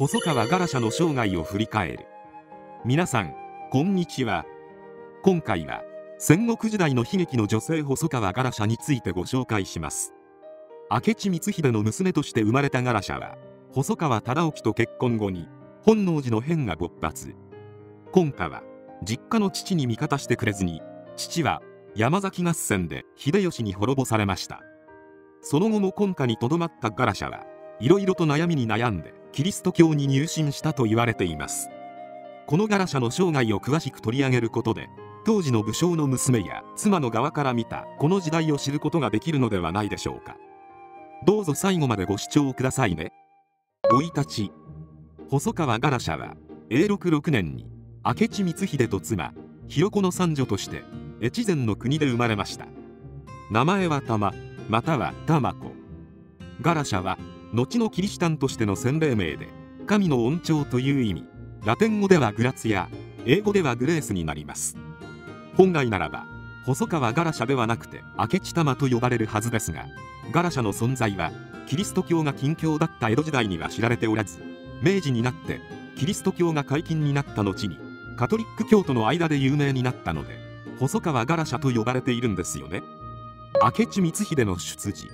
細川ガラシャの生涯を振り返る。皆さんこんにちは。今回は戦国時代の悲劇の女性細川ガラシャについてご紹介します。明智光秀の娘として生まれたガラシャは細川忠興と結婚後に本能寺の変が勃発。今夏は実家の父に味方してくれずに父は山崎合戦で秀吉に滅ぼされました。その後も今夏にとどまったガラシャはいろいろと悩みに悩んでキリスト教に入信したと言われています。このガラシャの生涯を詳しく取り上げることで当時の武将の娘や妻の側から見たこの時代を知ることができるのではないでしょうか。どうぞ最後までご視聴くださいね。生い立ち。細川ガラシャは永禄6年に明智光秀と妻ひよこの三女として越前の国で生まれました。名前は玉または玉子。ガラシャは後のキリシタンとしての洗礼名で神の恩寵という意味ラテン語ではグラツや英語ではグレースになります。本来ならば細川ガラシャではなくて明智玉と呼ばれるはずですがガラシャの存在はキリスト教が近況だった江戸時代には知られておらず明治になってキリスト教が解禁になった後にカトリック教徒の間で有名になったので細川ガラシャと呼ばれているんですよね。明智光秀の出自。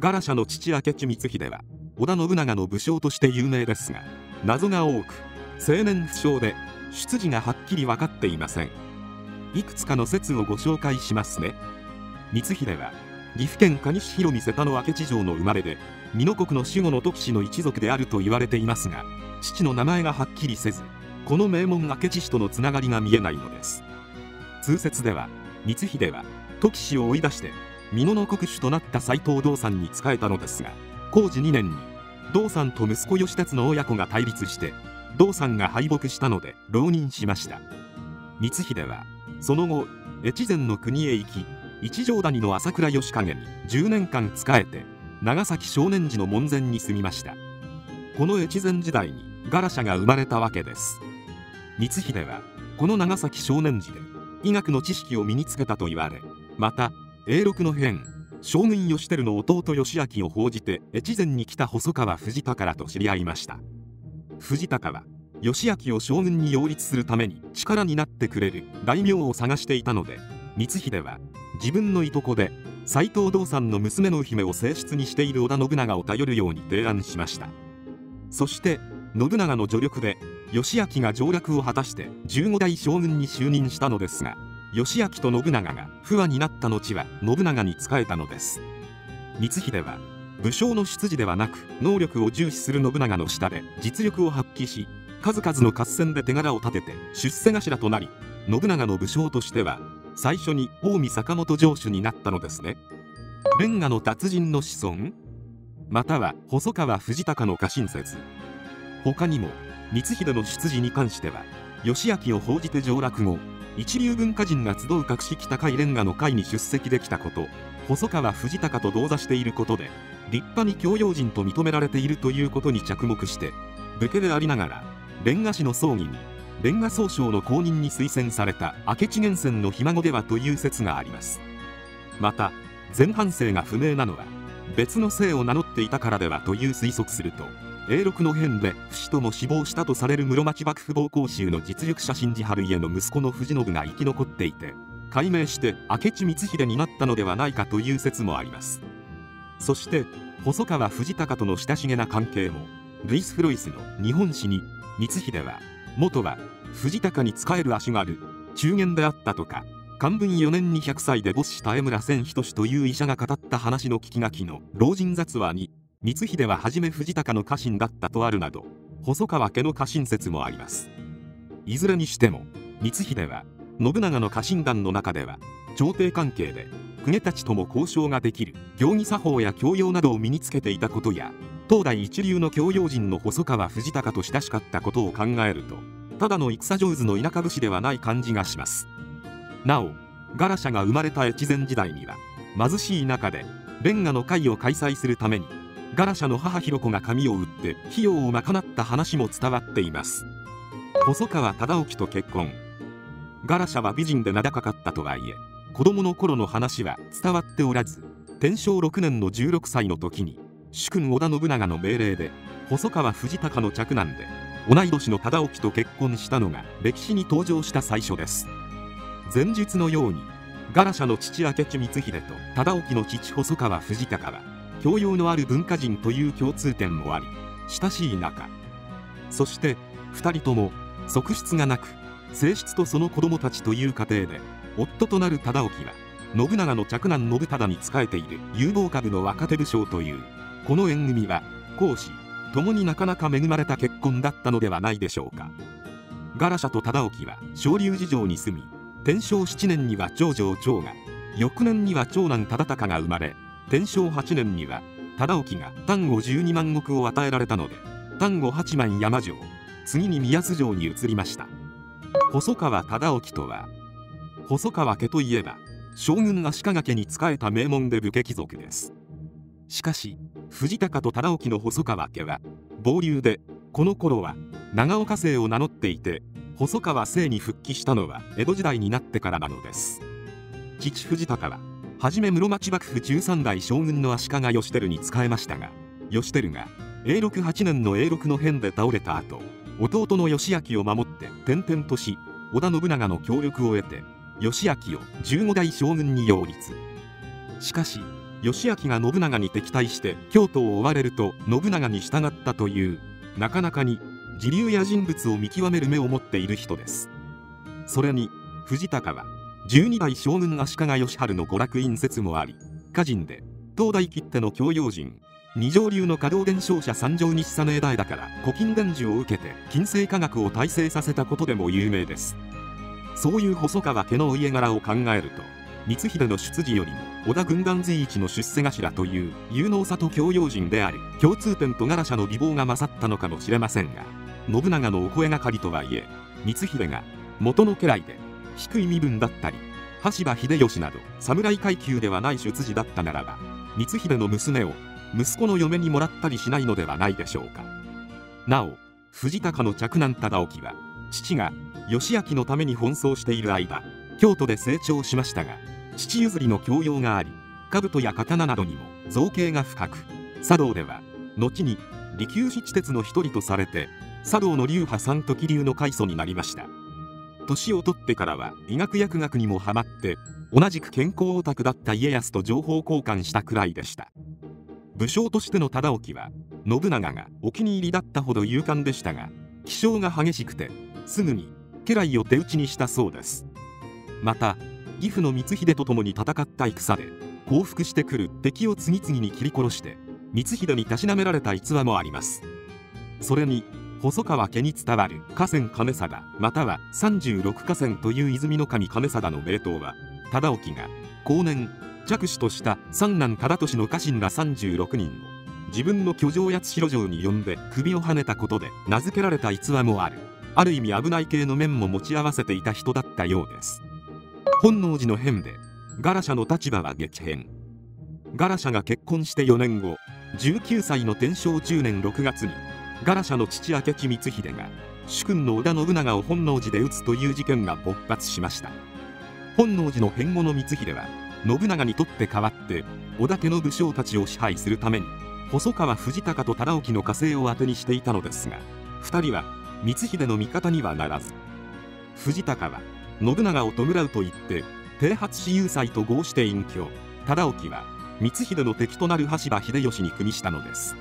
ガラシャの父明智光秀は織田信長の武将として有名ですが謎が多く青年不詳で出自がはっきり分かっていません。いくつかの説をご紹介しますね。光秀は岐阜県可西広見瀬田の明智城の生まれで美濃国の守護の時氏の一族であると言われていますが父の名前がはっきりせずこの名門明智氏とのつながりが見えないのです。通説では光秀は時氏を追い出して美濃の国主となった斎藤道三に仕えたのですが工事2年に道三と息子義達の親子が対立して道三が敗北したので浪人しました。光秀はその後越前の国へ行き一条谷の朝倉義景に10年間仕えて長崎少年時の門前に住みました。この越前時代にガラシャが生まれたわけです。光秀はこの長崎少年時で医学の知識を身につけたと言われまた永禄の変将軍義輝の弟義明を報じて越前に来た細川藤孝と知り合いました。藤孝は義明を将軍に擁立するために力になってくれる大名を探していたので光秀は自分のいとこで斎藤道三の娘の姫を正室にしている織田信長を頼るように提案しました。そして信長の助力で義明が上洛を果たして15代将軍に就任したのですが義明と信長が不和になった後は信長に仕えたのです。光秀は武将の出自ではなく能力を重視する信長の下で実力を発揮し数々の合戦で手柄を立てて出世頭となり信長の武将としては最初に近江坂本城主になったのですね。レンガの達人の子孫または細川藤孝の家臣説。他にも光秀の出自に関しては義明を報じて上洛後一流文化人が集う格式高いレンガの会に出席できたこと細川藤孝と同座していることで立派に教養人と認められているということに着目して武家でありながらレンガ氏の葬儀にレンガ総称の公認に推薦された明智源泉のひ孫ではという説があります。また前半生が不明なのは別の姓を名乗っていたからではという推測すると永禄の変で不死とも死亡したとされる室町幕府暴行衆の実力者新治春家の息子の藤信が生き残っていて改名して明智光秀になったのではないかという説もあります。そして細川藤孝との親しげな関係もルイス・フロイスの日本史に光秀は元は藤孝に仕える足がある中元であったとか漢文4年に100歳で没した江村千仁という医者が語った話の聞き書きの老人雑話に光秀は初め藤孝の家臣だったとあるなど細川家の家臣説もあります。いずれにしても光秀は信長の家臣団の中では朝廷関係で公家たちとも交渉ができる行儀作法や教養などを身につけていたことや当代一流の教養人の細川藤孝と親しかったことを考えるとただの戦上手の田舎武士ではない感じがします。なおガラシャが生まれた越前時代には貧しい中でレンガの会を開催するためにガラシャの母ひろ子が髪を売って費用を賄った話も伝わっています。細川忠興と結婚。ガラシャは美人で名高かったとはいえ子供の頃の話は伝わっておらず天正6年の16歳の時に主君織田信長の命令で細川藤孝の嫡男で同い年の忠興と結婚したのが歴史に登場した最初です。前述のようにガラシャの父明智光秀と忠興の父細川藤孝は教養のある文化人という共通点もあり親しい仲。そして2人とも側室がなく正室とその子供たちという家庭で夫となる忠興は信長の嫡男信忠に仕えている有望株の若手武将というこの縁組は公私共になかなか恵まれた結婚だったのではないでしょうか。ガラシャと忠興は昇龍寺城に住み天正7年には長女長が翌年には長男忠敬が生まれ天正8年には忠興が丹後12万石を与えられたので丹後八幡山城次に宮津城に移りました。細川忠興とは細川家といえば将軍足利家に仕えた名門で武家貴族です。しかし藤高と忠興の細川家は暴流でこの頃は長岡姓を名乗っていて細川姓に復帰したのは江戸時代になってからなのです。父藤高ははじめ室町幕府13代将軍の足利義輝に仕えましたが義輝が永禄8年の永禄の変で倒れた後弟の義明を守って転々とし織田信長の協力を得て義明を15代将軍に擁立。しかし義明が信長に敵対して京都を追われると信長に従ったというなかなかに自流や人物を見極める目を持っている人です。それに藤高は12代将軍足利義晴の娯楽院説もあり歌人で東大切手の教養人二条流の稼働伝承者三条日佐の枝枝から古今伝授を受けて近世科学を大成させたことでも有名です。そういう細川家のお家柄を考えると光秀の出自よりも織田軍団随一の出世頭という有能さと教養人である共通点と柄社の美貌が勝ったのかもしれませんが信長のお声がかりとはいえ光秀が元の家来で低い身分だったり羽柴秀吉など侍階級ではない出自だったならば光秀の娘を息子の嫁にもらったりしないのではないでしょうか。なお藤高の嫡男忠興は父が義明のために奔走している間京都で成長しましたが父譲りの教養があり兜や刀などにも造形が深く茶道では後に利休志地鉄の一人とされて茶道の流派三時流の開祖になりました。年を取ってからは医学薬学にもハマって同じく健康オタクだった家康と情報交換したくらいでした。武将としての忠興は信長がお気に入りだったほど勇敢でしたが気性が激しくてすぐに家来を手打ちにしたそうです。また義父の光秀と共に戦った戦で降伏してくる敵を次々に切り殺して光秀にたしなめられた逸話もあります。それに細川家に伝わる河川亀貞または36河川という泉の神亀貞の名刀は忠興が後年着手とした三男忠俊の家臣ら36人を自分の居城八代城に呼んで首をはねたことで名付けられた逸話もある。ある意味危ない系の面も持ち合わせていた人だったようです。本能寺の変でガラシャの立場は激変。ガラシャが結婚して4年後19歳の天正10年6月にガラシャの父明智光秀が主君の織田信長を本能寺で討つという事件が勃発しました。本能寺の変後の光秀は信長にとって代わって織田家の武将たちを支配するために細川藤孝と忠興の加勢を当てにしていたのですが2人は光秀の味方にはならず。藤孝は信長を弔うと言って剃髪し有罪と合して隠居。忠興は光秀の敵となる羽柴秀吉に組みしたのです。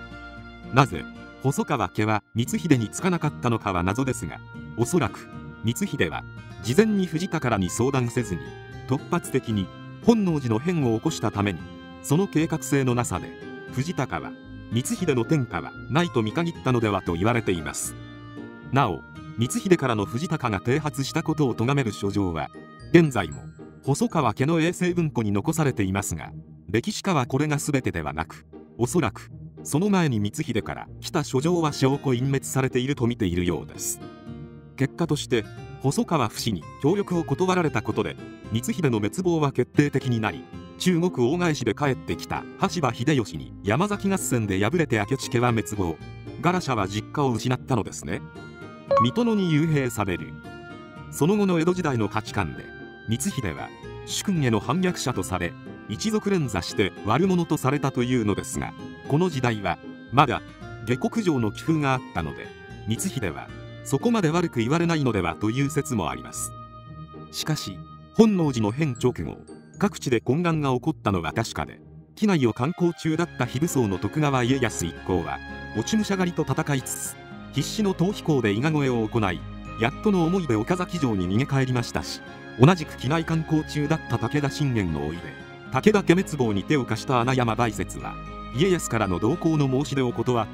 なぜ細川家は光秀につかなかったのかは謎ですがおそらく光秀は事前に藤田からに相談せずに突発的に本能寺の変を起こしたためにその計画性のなさで藤高は光秀の天下はないと見限ったのではと言われています。なお光秀からの藤高が剃髪したことを咎める書状は現在も細川家の衛星文庫に残されていますが歴史家はこれが全てではなくおそらくその前に光秀から来た書状は証拠隠滅されていると見ているようです。結果として細川不死に協力を断られたことで光秀の滅亡は決定的になり中国大返しで帰ってきた羽柴秀吉に山崎合戦で敗れて明智家は滅亡。ガラシャは実家を失ったのですね。水戸野に幽閉される。その後の江戸時代の価値観で光秀は主君への反逆者とされ一族連座して悪者とされたというのですがこの時代はまだ下克上の気風があったので光秀はそこまで悪く言われないのではという説もあります。しかし本能寺の変直後各地で混乱が起こったのは確かで機内を観光中だった非武装の徳川家康一行は落ち武者狩りと戦いつつ必死の逃避行で伊賀越えを行いやっとの思いで岡崎城に逃げ帰りましたし同じく機内観光中だった武田信玄のおいで武田家滅亡に手を貸した穴山梅雪は家康からの同行の申し出を断って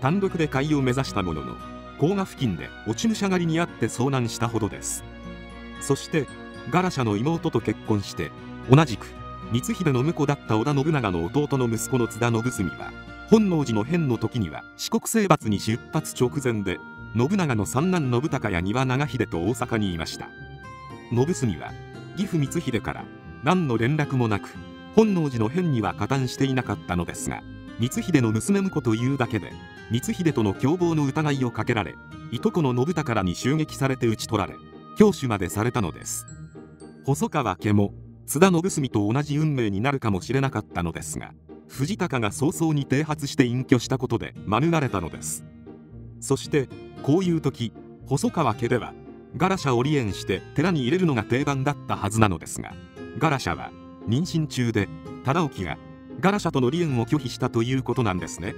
単独で海を目指したものの甲賀付近で落ち武者狩りにあって遭難したほどです。そしてガラシャの妹と結婚して同じく光秀の婿だった織田信長の弟の息子の津田信澄は本能寺の変の時には四国征伐に出発直前で信長の三男信孝や丹羽長秀と大阪にいました。信澄は義父光秀から何の連絡もなく本能寺の変には加担していなかったのですが光秀の娘婿というだけで光秀との共謀の疑いをかけられいとこの信孝らに襲撃されて討ち取られ教首までされたのです。細川家も津田信澄と同じ運命になるかもしれなかったのですが藤高が早々に剃髪して隠居したことで免れたのです。そしてこういう時細川家ではガラシャを離縁して寺に入れるのが定番だったはずなのですがガラシャは妊娠中で忠興がガラシャとの離縁を拒否したということなんですね。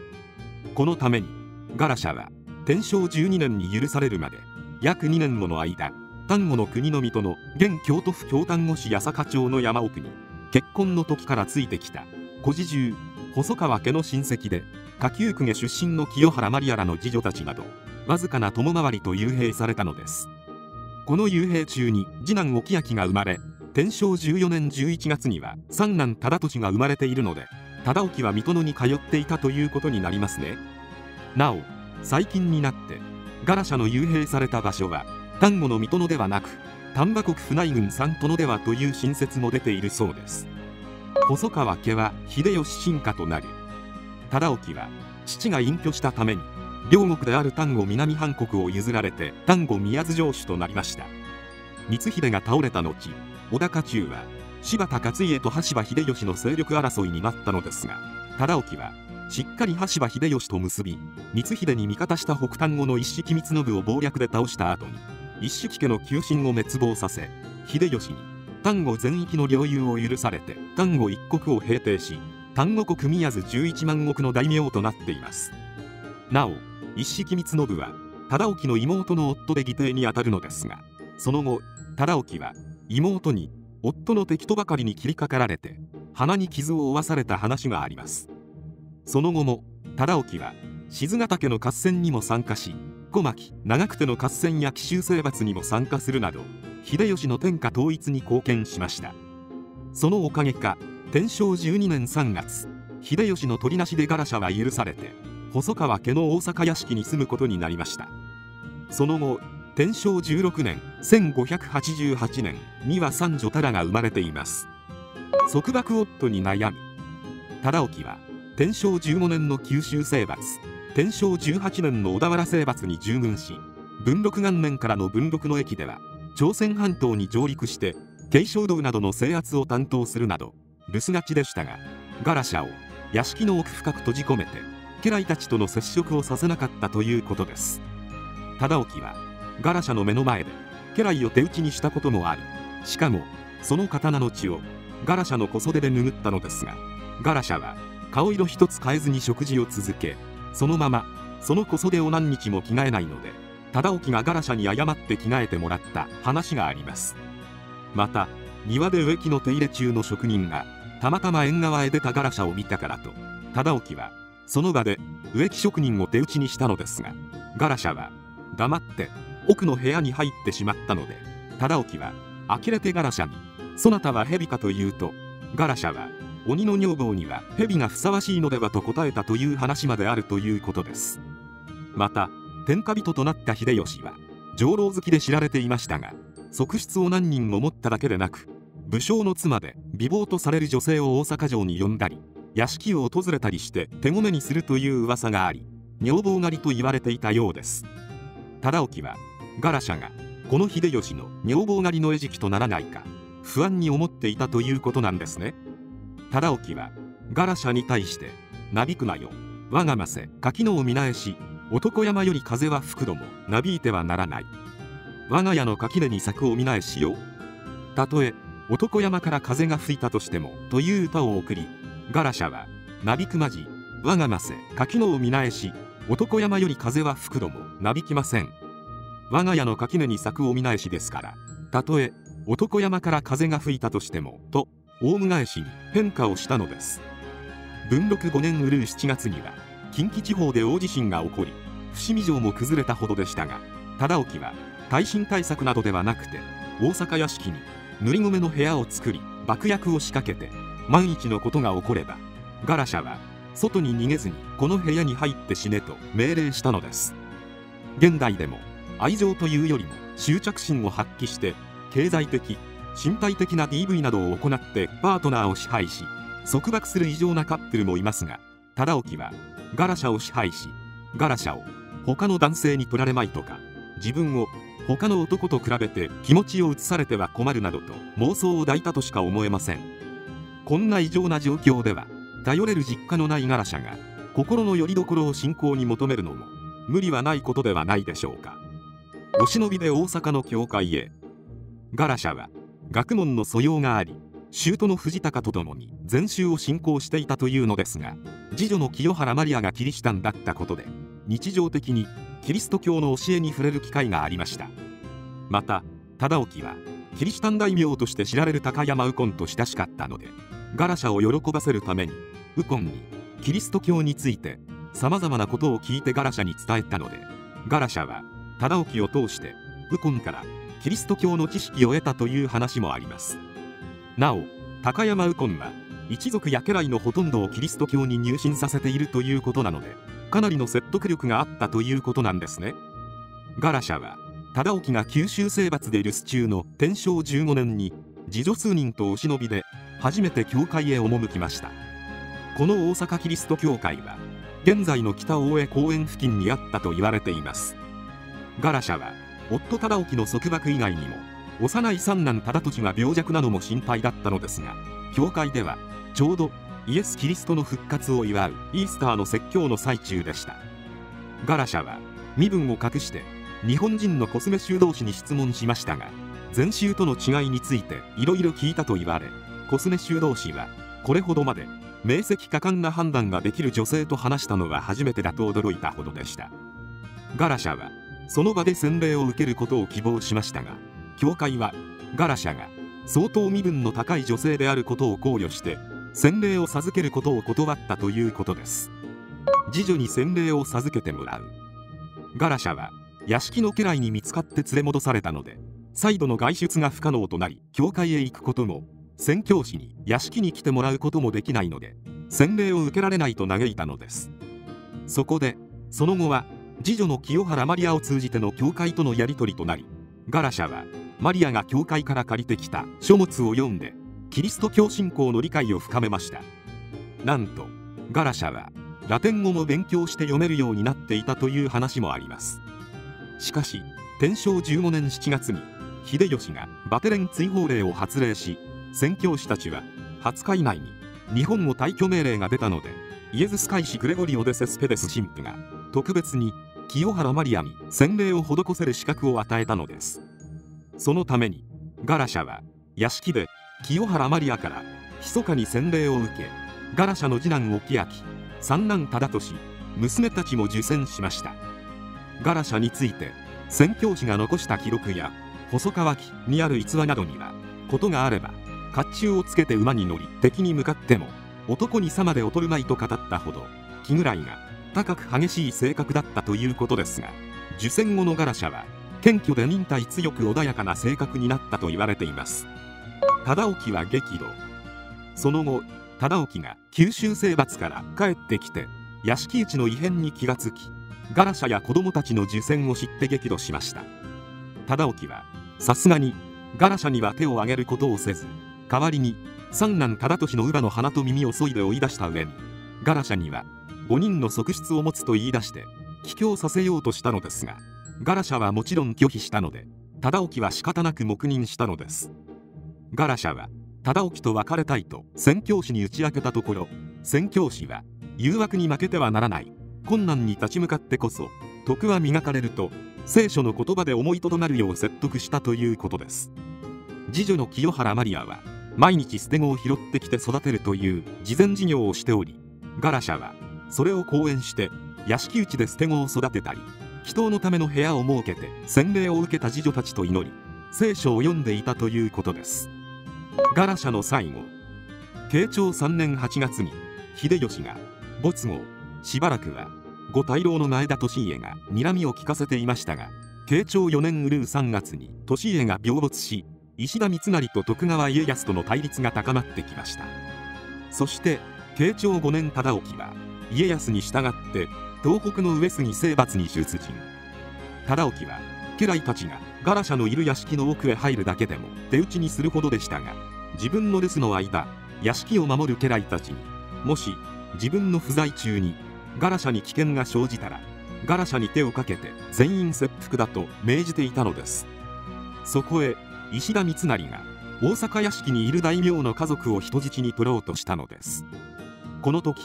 このためにガラシャは天正12年に許されるまで約2年もの間丹後の国の水戸の現京都府京丹後市八坂町の山奥に結婚の時からついてきた小侍従細川家の親戚で下級公家出身の清原マリアらの次女たちなどわずかな友回りと幽閉されたのです。この幽閉中に次男沖明が生まれ天正14年11月には三男忠俊が生まれているので忠興は水戸野に通っていたということになりますね。なお最近になってガラシャの幽閉された場所は丹後の水戸野ではなく丹波国船井郡三殿ではという新説も出ているそうです。細川家は秀吉進化となり忠興は父が隠居したために両国である丹後南半国を譲られて丹後宮津城主となりました。光秀が倒れた後織田家中は柴田勝家と羽柴秀吉の勢力争いになったのですが忠興はしっかり羽柴秀吉と結び光秀に味方した北丹後の一式光信を謀略で倒した後に一色家の急進を滅亡させ秀吉に丹後全域の領有を許されて丹後一国を平定し丹後国宮津11万石の大名となっています。なお一式光信は忠興の妹の夫で義弟にあたるのですがその後忠興は妹に夫の敵とばかりに切りかかられて鼻に傷を負わされた話があります。その後も忠興は静ヶ岳の合戦にも参加し小牧長久手の合戦や奇襲征伐にも参加するなど秀吉の天下統一に貢献しました。そのおかげか天正12年3月秀吉の取りなしでガラシャは許されて細川家の大阪屋敷に住むことになりました。その後天正16年1588年には三女タラが生まれています。束縛夫に悩む忠興は天正15年の九州征伐天正18年の小田原征伐に従軍し文禄元年からの文禄の駅では朝鮮半島に上陸して慶祥道などの制圧を担当するなど留守がちでしたがガラシャを屋敷の奥深く閉じ込めて家来たちとの接触をさせなかったということです。忠興はガラシャの目の前で家来を手打ちにしたこともありしかもその刀の血をガラシャの小袖で拭ったのですがガラシャは顔色一つ変えずに食事を続けそのままその小袖を何日も着替えないので忠興がガラシャに誤って着替えてもらった話があります。また庭で植木の手入れ中の職人がたまたま縁側へ出たガラシャを見たからと忠興はその場で植木職人を手打ちにしたのですがガラシャは黙って奥の部屋に入ってしまったので忠興は呆れてガラシャに「そなたは蛇か?」と言うとガラシャは鬼の女房には蛇がふさわしいのではと答えたという話まであるということですまた天下人となった秀吉は上老好きで知られていましたが側室を何人も持っただけでなく武将の妻で美貌とされる女性を大阪城に呼んだり屋敷を訪れたりして手ごめにするという噂があり女房狩りと言われていたようです忠興はガラシャがこの秀吉の女房狩りの餌食とならないか不安に思っていたということなんですね。忠興はガラシャに対して「なびくなよ我がませ柿のを見なえし男山より風は吹くどもなびいてはならない。我が家の垣根に咲くお見なえしよ。たとえ男山から風が吹いたとしてもという歌を送りガラシャはなびくまじ我がませ柿のを見なえし男山より風は吹くどもなびきません。我が家の垣根に咲くお見なえしですから。たとえ男山から風が吹いたとしてもとオウム返しに変化をしたのです。文禄5年うるう7月には近畿地方で大地震が起こり伏見城も崩れたほどでしたが忠興は耐震対策などではなくて大阪屋敷に塗り米の部屋を作り爆薬を仕掛けて万一のことが起こればガラシャは外に逃げずにこの部屋に入って死ねと命令したのです。現代でも愛情というよりも執着心を発揮して経済的身体的な DV などを行ってパートナーを支配し束縛する異常なカップルもいますが忠興はガラシャを支配しガラシャを他の男性に取られまいとか自分を他の男と比べて気持ちを移されては困るなどと妄想を抱いたとしか思えません。こんな異常な状況では頼れる実家のないガラシャが心の拠り所を信仰に求めるのも無理はないことではないでしょうか。お忍びで大阪の教会へ。ガラシャは学問の素養があり舅の藤高と共に禅宗を信仰していたというのですが次女の清原マリアがキリシタンだったことで日常的にキリスト教の教えに触れる機会がありました。また忠興はキリシタン大名として知られる高山右近と親しかったのでガラシャを喜ばせるために右近にキリスト教についてさまざまなことを聞いてガラシャに伝えたのでガラシャは忠興を通して右近からキリスト教の知識を得たという話もあります。なお高山右近は一族や家来のほとんどをキリスト教に入信させているということなのでかなりの説得力があったということなんですね。ガラシャは忠興が九州征伐で留守中の天正15年に次女数人とお忍びで初めて教会へ赴きました。この大阪キリスト教会は現在の北大江公園付近にあったと言われています。ガラシャは夫忠興の束縛以外にも幼い三男忠俊が病弱なのも心配だったのですが教会ではちょうどイエス・キリストの復活を祝うイースターの説教の最中でした。ガラシャは身分を隠して日本人のコスメ修道士に質問しましたが禅宗との違いについていろいろ聞いたと言われコスメ修道士はこれほどまで明晰果敢な判断ができる女性と話したのは初めてだと驚いたほどでしたガラシャはその場で洗礼を受けることを希望しましたが教会はガラシャが相当身分の高い女性であることを考慮して洗礼を授けることを断ったということです。次女に洗礼を授けてもらう。ガラシャは屋敷の家来に見つかって連れ戻されたので再度の外出が不可能となり教会へ行くことも宣教師に屋敷に来てもらうこともできないので洗礼を受けられないと嘆いたのです。そこでその後は次女の清原マリアを通じての教会とのやり取りとなりガラシャはマリアが教会から借りてきた書物を読んでキリスト教信仰の理解を深めました。なんとガラシャはラテン語も勉強して読めるようになっていたという話もあります。しかし天正15年7月に秀吉がバテレン追放令を発令し宣教師たちは20日以内に日本を退去命令が出たのでイエズス会士グレゴリオ・デ・セスペデス神父が特別に清原マリアに洗礼を施せる資格を与えたのです。そのためにガラシャは屋敷で清原マリアから密かに洗礼を受けガラシャの次男沖明三男忠俊娘たちも受洗しました。ガラシャについて宣教師が残した記録や細川記にある逸話などにはことがあれば甲冑をつけて馬に乗り敵に向かっても男にさまで劣るまいと語ったほど気ぐらいが高く激しい性格だったということですが受選後のガラシャは謙虚で忍耐強く穏やかな性格になったと言われています。忠興は激怒。その後忠興が九州征伐から帰ってきて屋敷内の異変に気がつきガラシャや子供たちの受選を知って激怒しました。忠興はさすがにガラシャには手を挙げることをせず代わりに三男忠俊の乳母の鼻と耳を削いで追い出した上にガラシャには5人の側室を持つと言い出して帰郷させようとしたのですがガラシャはもちろん拒否したので忠興は仕方なく黙認したのです。ガラシャは忠興と別れたいと宣教師に打ち明けたところ宣教師は誘惑に負けてはならない困難に立ち向かってこそ徳は磨かれると聖書の言葉で思いとどまるよう説得したということです。次女の清原マリアは毎日捨て子を拾ってきて育てるという慈善事業をしておりガラシャはそれを講演して屋敷内で捨て子を育てたり祈祷のための部屋を設けて洗礼を受けた次女たちと祈り聖書を読んでいたということです。ガラシャの最後慶長3年8月に秀吉が没後しばらくは五大老の前田利家が睨みを利かせていましたが慶長4年うるう3月に利家が病没し石田三成と徳川家康との対立が高まってきました。そして慶長5年忠興は家康に従って東北の上杉征伐に出陣。忠興は家来たちがガラシャのいる屋敷の奥へ入るだけでも手打ちにするほどでしたが自分の留守の間屋敷を守る家来たちにもし自分の不在中にガラシャに危険が生じたらガラシャに手をかけて全員切腹だと命じていたのです。そこへ石田三成が大阪屋敷にいる大名の家族を人質に取ろうとしたのです。この時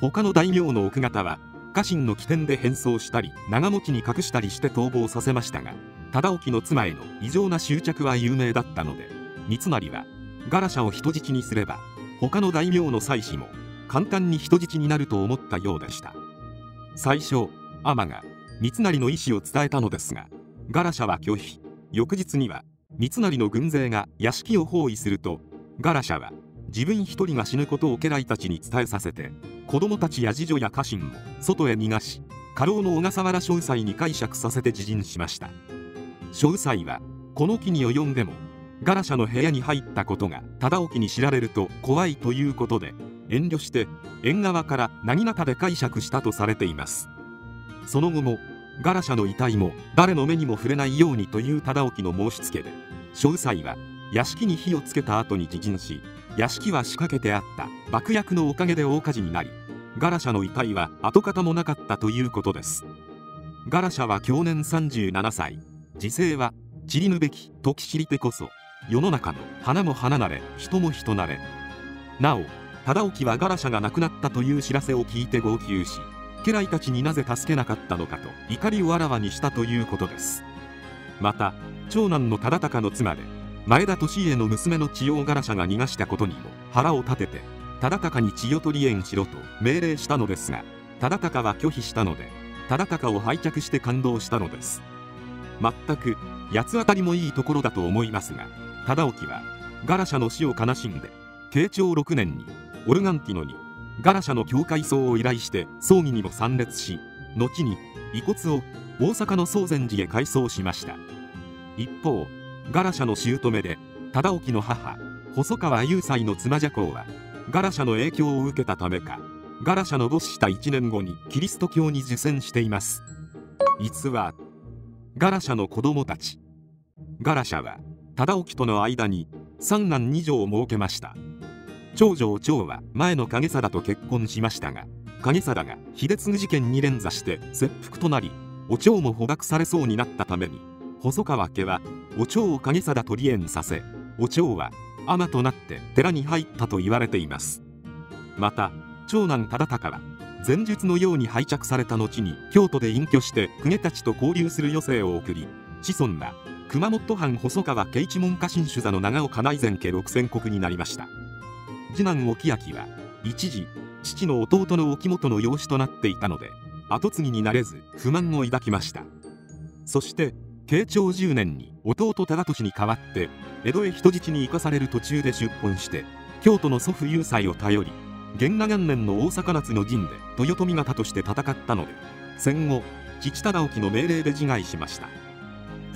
他の大名の奥方は家臣の起点で変装したり長持ちに隠したりして逃亡させましたが忠興の妻への異常な執着は有名だったので三成はガラシャを人質にすれば他の大名の妻子も簡単に人質になると思ったようでした。最初天が三成の意思を伝えたのですがガラシャは拒否。翌日には三成の軍勢が屋敷を包囲するとガラシャは自分一人が死ぬことを家来たちに伝えさせて子供たちや次女や家臣も外へ逃がし家老の小笠原正妻に解釈させて自陣しました。正妻はこの木に及んでもガラシャの部屋に入ったことが忠興に知られると怖いということで遠慮して縁側から何中で解釈したとされています。その後もガラシャの遺体も誰の目にも触れないようにという忠興の申し付けで正妻は屋敷に火をつけた後に自陣し屋敷は仕掛けてあった。爆薬のおかげで大火事になりガラシャの遺体は跡形もなかったということです。ガラシャは去年37歳。時勢は散りぬべき時知りてこそ世の中の花も花なれ人も人なれ。なお忠興はガラシャが亡くなったという知らせを聞いて号泣し家来たちになぜ助けなかったのかと怒りをあらわにしたということです。また長男の忠敬の妻で前田利家の娘の千代ガラシャが逃がしたことにも腹を立てて忠敬に千代取り縁しろと命令したのですが忠敬は拒否したので忠敬を拝着して感動したのです。全く八つ当たりもいいところだと思いますが忠興はガラシャの死を悲しんで慶長6年にオルガンティノにガラシャの教会葬を依頼して葬儀にも参列し後に遺骨を大阪の宗禅寺へ改装しました。一方ガラシャの姑で忠興の母細川雄斎の妻ジャコウはガラシャの影響を受けたためかガラシャの没した1年後にキリスト教に受洗しています。逸話ガラシャの子供たちガラシャは忠興との間に三男二女を設けました。長女を長は前の影貞と結婚しましたが影貞が秀次事件に連座して切腹となりお蝶も捕獲されそうになったために細川家はお蝶を影貞と離縁させお蝶は尼となって寺に入ったと言われています。また長男忠敬は前述のように拝着された後に京都で隠居して公家たちと交流する余生を送り子孫は熊本藩細川慶一門家臣主座の長岡内前家六千石になりました。次男沖明は一時父の弟の沖本の養子となっていたので跡継ぎになれず不満を抱きました。そして慶長10年に弟忠俊に代わって江戸へ人質に生かされる途中で出奔して京都の祖父雄斎を頼り元和元年の大阪夏の陣で豊臣方として戦ったので戦後父忠興の命令で自害しました。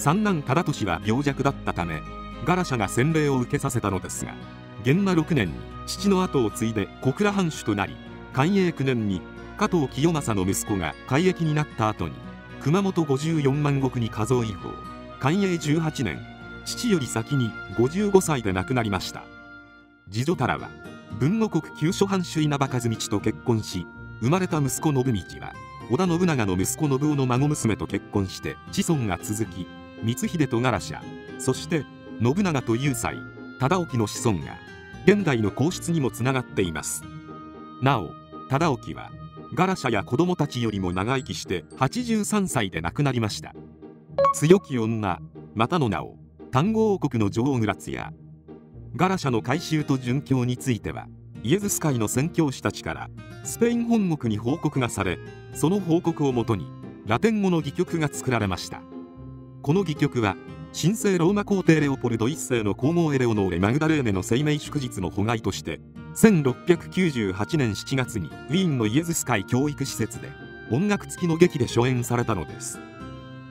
三男忠俊は病弱だったためガラシャが洗礼を受けさせたのですが元和6年に父の後を継いで小倉藩主となり寛永9年に加藤清正の息子が改易になった後に熊本54万石に数え以降寛永18年父より先に55歳で亡くなりました。次女太良は文後国旧諸藩主稲葉和道と結婚し生まれた息子信道は織田信長の息子信夫の孫娘と結婚して子孫が続き光秀とガラシャそして信長と雄斎忠興の子孫が現代の皇室にもつながっています。なお忠興はガラシャや子供たちよりも長生きして83歳で亡くなりました。強き女またの名を単語王国の女王グラツヤガラシャの改修と殉教についてはイエズス会の宣教師たちからスペイン本国に報告がされその報告をもとにラテン語の戯曲が作られました。この戯曲は神聖ローマ皇帝レオポルド1世の皇后エレオノーレ・マグダレーネの生命祝日の保害として1698年7月にウィーンのイエズス会教育施設で音楽付きの劇で初演されたのです。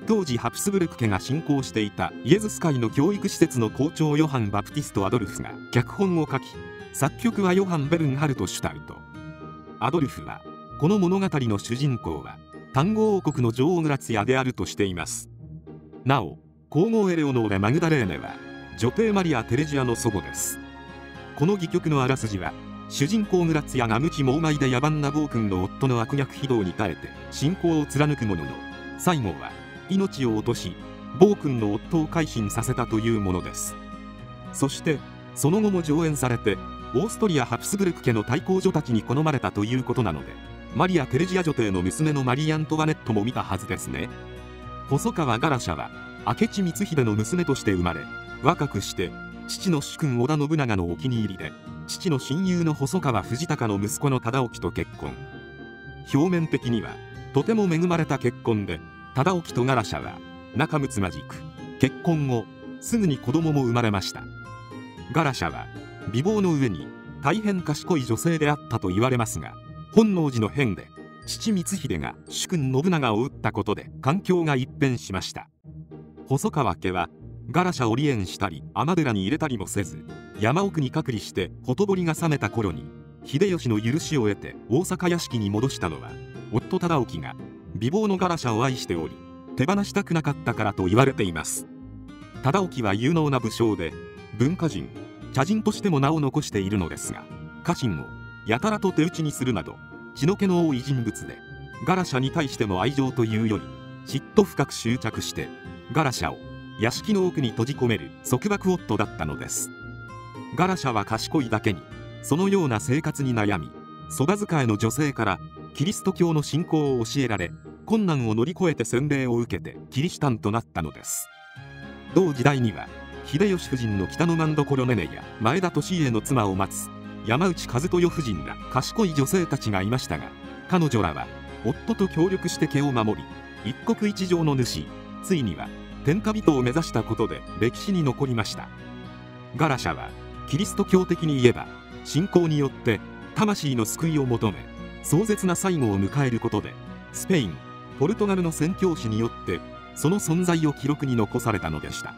当時ハプスブルク家が信仰していたイエズス会の教育施設の校長ヨハン・バプティスト・アドルフが脚本を書き作曲はヨハン・ベルンハルト・シュタウトアドルフはこの物語の主人公は単語王国の女王グラツヤであるとしています。なお皇后エレオノーレ・マグダレーネは女帝マリア・テレジアの祖母です。この戯曲のあらすじは主人公グラツヤが無知猛昧で野蛮な暴君の夫の悪逆非道に耐えて信仰を貫くものの最後は命を落とし暴君の夫を改心させたというものですそしてその後も上演されてオーストリア・ハプスブルク家の対抗女たちに好まれたということなのでマリア・テレジア女帝の娘のマリー・アントワネットも見たはずですね。細川ガラシャは明智光秀の娘として生まれ若くして父の主君織田信長のお気に入りで父の親友の細川藤孝の息子の忠興と結婚。表面的にはとても恵まれた結婚で忠興とガラシャは仲睦まじく結婚後すぐに子供も生まれました。ガラシャは美貌の上に大変賢い女性であったと言われますが本能寺の変で父光秀が主君信長を討ったことで環境が一変しました。細川家はガラシャを離縁したり尼寺に入れたりもせず山奥に隔離してほとぼりが冷めた頃に秀吉の許しを得て大阪屋敷に戻したのは夫忠興が美貌のガラシャを愛しており手放したくなかったからと言われています。忠興は有能な武将で文化人茶人としても名を残しているのですが家臣をやたらと手打ちにするなど血の気の多い人物でガラシャに対しても愛情というより嫉妬深く執着してガラシャを屋敷の奥に閉じ込める束縛夫だったのです。ガラシャは賢いだけにそのような生活に悩みそば使いの女性からキリスト教の信仰を教えられ困難を乗り越えて洗礼を受けてキリシタンとなったのです。同時代には秀吉夫人の北の万所ネネや前田利家の妻を待つ山内和豊夫人ら賢い女性たちがいましたが彼女らは夫と協力して家を守り一国一城の主ついには天下人を目指したことで歴史に残りました。ガラシャはキリスト教的に言えば信仰によって魂の救いを求め壮絶な最後を迎えることでスペインポルトガルの宣教師によってその存在を記録に残されたのでした。